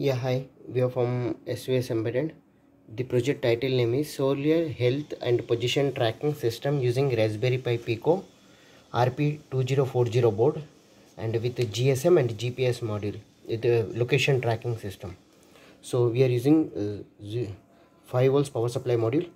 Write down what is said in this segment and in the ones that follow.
Yeah, hi. We are from SVS Embedded. The project title name is Soldier Health and Position Tracking System using Raspberry Pi Pico RP2040 board and with GSM and GPS module the location tracking system. So we are using uh, 5 volts power supply module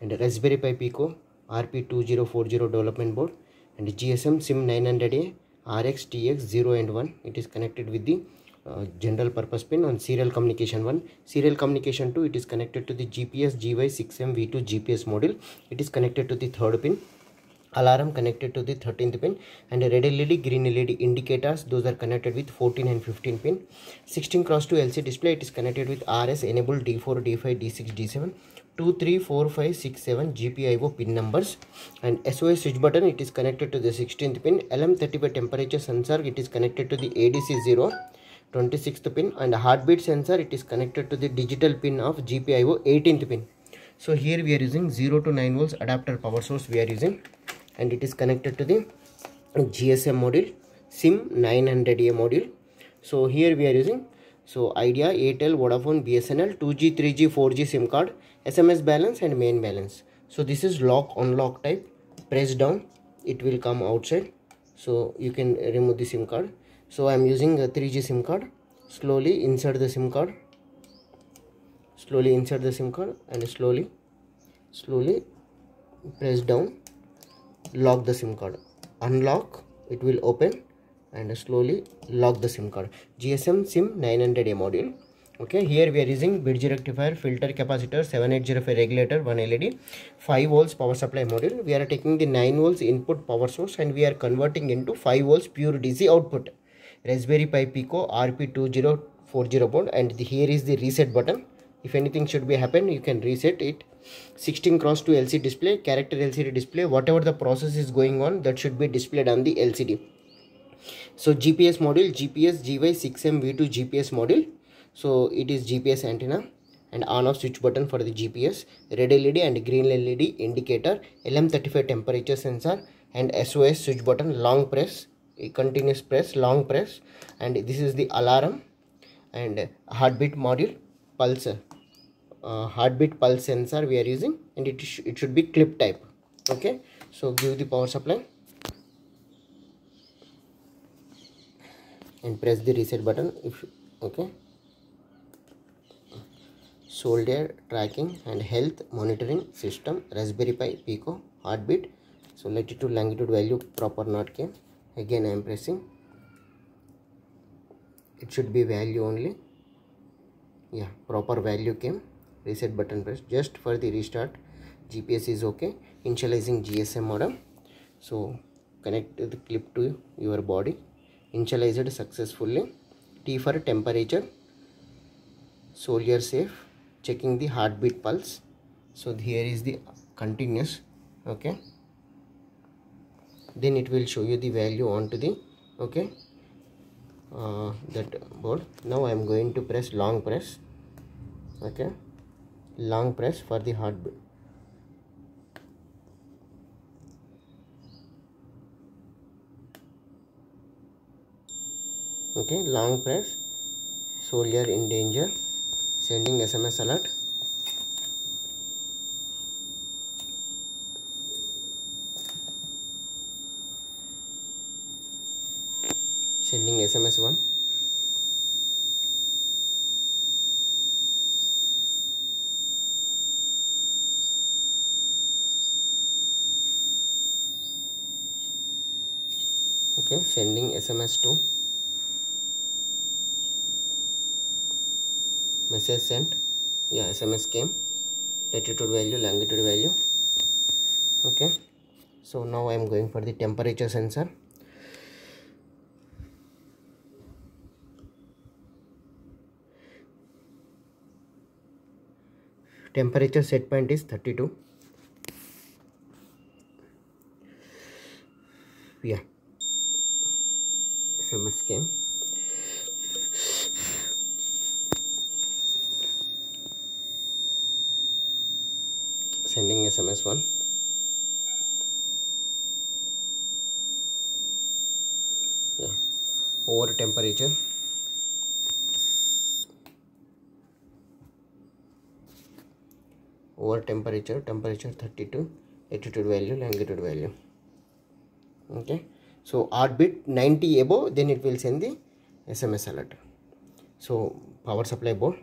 and Raspberry Pi Pico RP2040 development board and GSM SIM 900A RX TX 0 and 1. It is connected with the uh, general purpose pin on serial communication 1 serial communication 2 it is connected to the gps gy6m v2 gps module. It is connected to the third pin. Alarm connected to the 13th pin. And red led green led indicators those are connected with 14 and 15 pin. 16 cross 2 lc display it is connected with rs enable d4 d5 d6 d7 2 3 4 5 6 7 gpio pin numbers. And sos switch button it is connected to the 16th pin. Lm35 temperature sensor it is connected to the adc 0 26th pin and heartbeat sensor. It is connected to the digital pin of GPIO 18th pin. So here we are using 0 to 9 volts adapter power source we are using and it is connected to the GSM module SIM 900A module. So here we are using so Idea Airtel Vodafone BSNL 2G 3G 4G SIM card SMS balance and main balance. So this is lock unlock type press down it will come outside. So you can remove the SIM card so i'm using a 3g sim card. Slowly insert the sim card. Slowly insert the sim card and slowly slowly press down. Lock the sim card. Unlock. It will open and slowly lock the sim card. Gsm sim 900a module. Okay here we are using bridge rectifier filter capacitor 7805 regulator 1 led 5 volts power supply module. We are taking the 9 volts input power source and we are converting into 5 volts pure dc output raspberry pi pico rp2040 board and the, here is the reset button. If anything should be happen you can reset it. 16 cross 2 lcd display character lcd display whatever the process is going on that should be displayed on the lcd so gps module gps gy6m v2 gps module. So it is gps antenna and on off switch button for the gps red led and green led indicator lm35 temperature sensor and sos switch button long press continuous press long press and this is the alarm and heartbeat module pulse uh, heartbeat pulse sensor we are using and it, sh it should be clip type okay? So give the power supply and press the reset button if okay? Soldier tracking and health monitoring system raspberry pi pico heartbeat. So latitude longitude value proper not came again i am pressing. It should be value only. Yeah proper value came. Reset button press. Just for the restart gps is okay. Initializing gsm modem. So connect the clip to your body. Initialized successfully. T for temperature. Soldier safe. Checking the heartbeat pulse. So here is the continuous. Okay then it will show you the value onto the okay uh, that board. Now i am going to press long press okay long press for the heartbeat okay long press soldier in danger sending sms alert sending sms 1 okay sending sms 2 message sent. Yeah sms came. Latitude value longitude value. Okay. So now i am going for the temperature sensor temperature set point is 32 yeah sms came sending sms 1 yeah over temperature over temperature temperature 32 attitude value longitude value. Okay. So odd bit 90 above then it will send the sms alert. So power supply board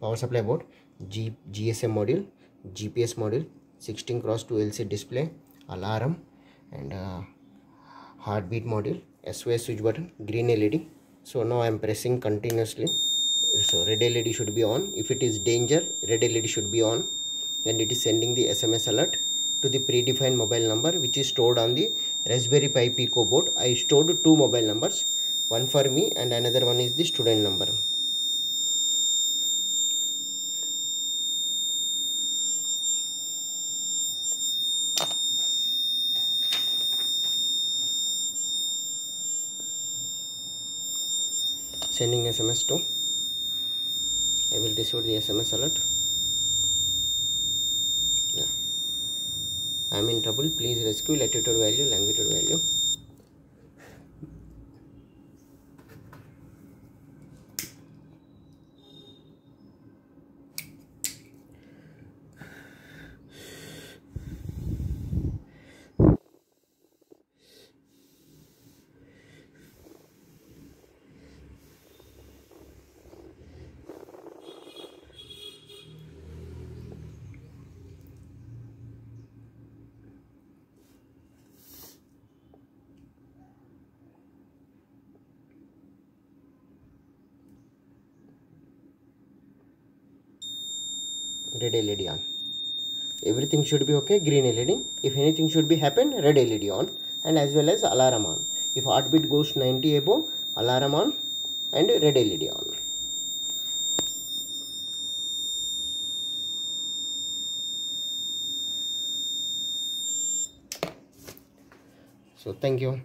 power supply board G, gsm module gps module 16 cross 2 lc display alarm and uh, heartbeat module sos switch button green led so now i am pressing continuously. So red led should be on. If it is danger red led should be on and it is sending the sms alert to the predefined mobile number which is stored on the raspberry pi pico board. I stored two mobile numbers one for me and another one is the student number. Sending sms to. I will receive the sms alert i am in trouble. Please rescue latitude value longitude value red led on. Everything should be okay green led if anything should be happen red led on and as well as alarm on. If heartbeat goes 90 above alarm on and red led on. So thank you